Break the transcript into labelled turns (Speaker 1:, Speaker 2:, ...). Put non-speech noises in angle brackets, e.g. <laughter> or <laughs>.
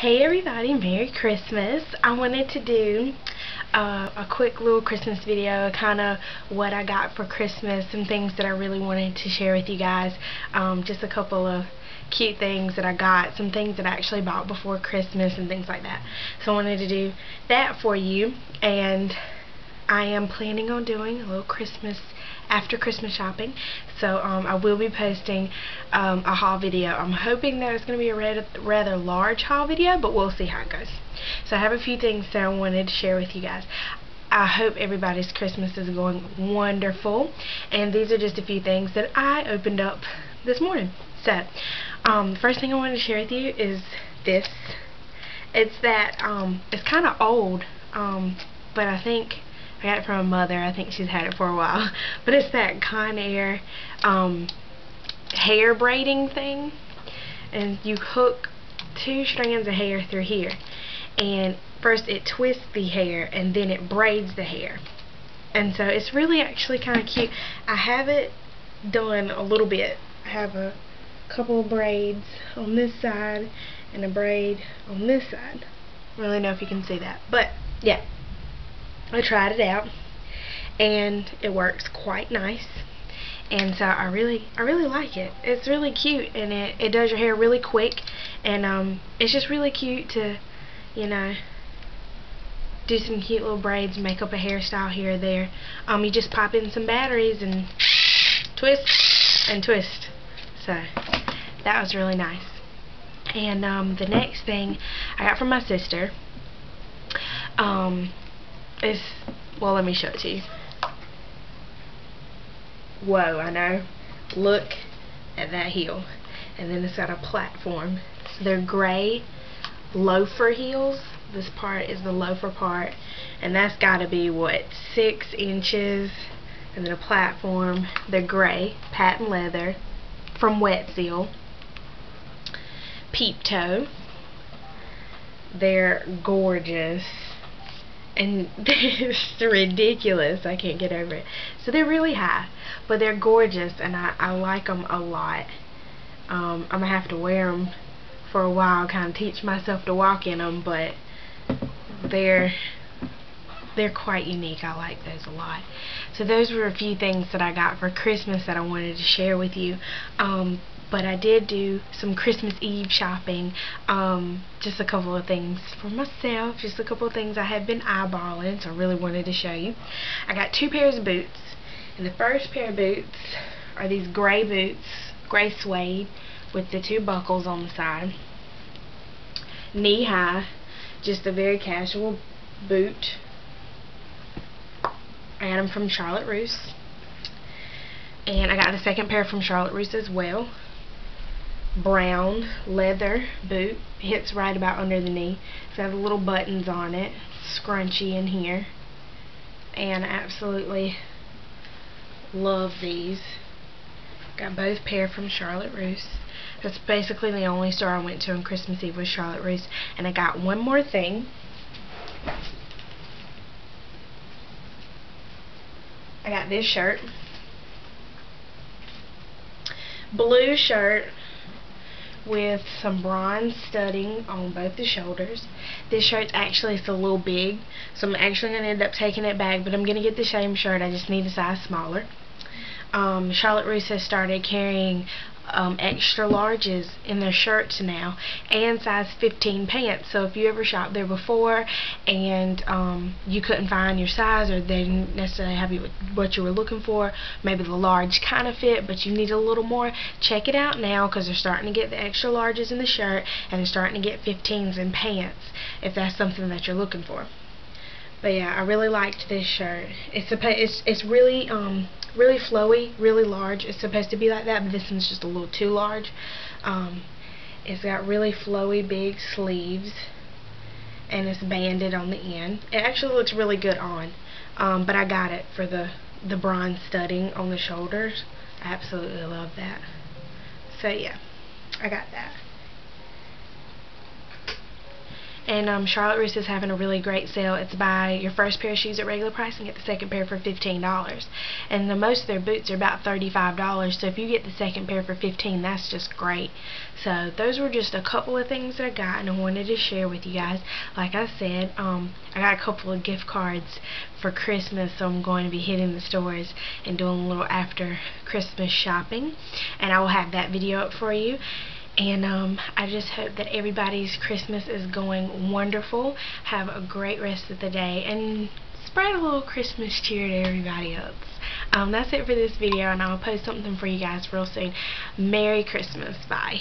Speaker 1: Hey everybody, Merry Christmas. I wanted to do uh, a quick little Christmas video, kind of what I got for Christmas, some things that I really wanted to share with you guys. Um, just a couple of cute things that I got, some things that I actually bought before Christmas and things like that. So I wanted to do that for you, and I am planning on doing a little Christmas after Christmas shopping. So um, I will be posting um, a haul video. I'm hoping that it's going to be a rather, rather large haul video, but we'll see how it goes. So I have a few things that I wanted to share with you guys. I hope everybody's Christmas is going wonderful. And these are just a few things that I opened up this morning. So, um, first thing I wanted to share with you is this. It's that, um, it's kind of old, um, but I think I got it from my mother. I think she's had it for a while. <laughs> But it's that Conair um, hair braiding thing. And you hook two strands of hair through here. And first it twists the hair and then it braids the hair. And so it's really actually kind of cute. I have it done a little bit. I have a couple of braids on this side and a braid on this side. I don't really know if you can see that. But, yeah. I tried it out and it works quite nice. And so I really I really like it. It's really cute and it, it does your hair really quick and um it's just really cute to you know do some cute little braids make up a hairstyle here or there. Um you just pop in some batteries and twist and twist. So that was really nice. And um the next thing I got from my sister um it's, well, let me show it to you. Whoa, I know. Look at that heel. And then it's got a platform. So they're gray loafer heels. This part is the loafer part. And that's got to be, what, six inches. And then a platform. They're gray, patent leather, from Wet Seal. Peep toe. They're gorgeous and <laughs> it's ridiculous. I can't get over it. So they're really high, but they're gorgeous, and I, I like them a lot. Um, I'm going to have to wear them for a while, kind of teach myself to walk in them, but they're they're quite unique. I like those a lot. So those were a few things that I got for Christmas that I wanted to share with you. Um, but I did do some Christmas Eve shopping. Um, just a couple of things for myself. Just a couple of things I had been eyeballing, so I really wanted to show you. I got two pairs of boots. And the first pair of boots are these gray boots, gray suede, with the two buckles on the side. Knee high, just a very casual boot. I got them from Charlotte Russe. And I got the second pair from Charlotte Russe as well brown leather boot. Hits right about under the knee. It's got little buttons on it. Scrunchy in here. And I absolutely love these. Got both pair from Charlotte Russe. That's basically the only store I went to on Christmas Eve was Charlotte Russe. And I got one more thing. I got this shirt. Blue shirt with some bronze studding on both the shoulders. This shirt's actually it's a little big, so I'm actually going to end up taking it back, but I'm going to get the same shirt. I just need a size smaller. Um, Charlotte Russe has started carrying um, extra larges in their shirts now and size 15 pants. So if you ever shopped there before and um, you couldn't find your size or they didn't necessarily have you what you were looking for maybe the large kind of fit but you need a little more check it out now because they're starting to get the extra larges in the shirt and they're starting to get 15s in pants if that's something that you're looking for but yeah, I really liked this shirt. It's a it's it's really um really flowy, really large. It's supposed to be like that, but this one's just a little too large. Um, it's got really flowy, big sleeves, and it's banded on the end. It actually looks really good on, um, but I got it for the the bronze studding on the shoulders. I absolutely love that. So yeah, I got that. And um, Charlotte Russe is having a really great sale. It's buy your first pair of shoes at regular price and get the second pair for $15. And the most of their boots are about $35. So if you get the second pair for 15 that's just great. So those were just a couple of things that I got and I wanted to share with you guys. Like I said, um, I got a couple of gift cards for Christmas, so I'm going to be hitting the stores and doing a little after Christmas shopping. And I will have that video up for you. And um, I just hope that everybody's Christmas is going wonderful. Have a great rest of the day. And spread a little Christmas cheer to everybody else. Um, that's it for this video, and I'll post something for you guys real soon. Merry Christmas. Bye.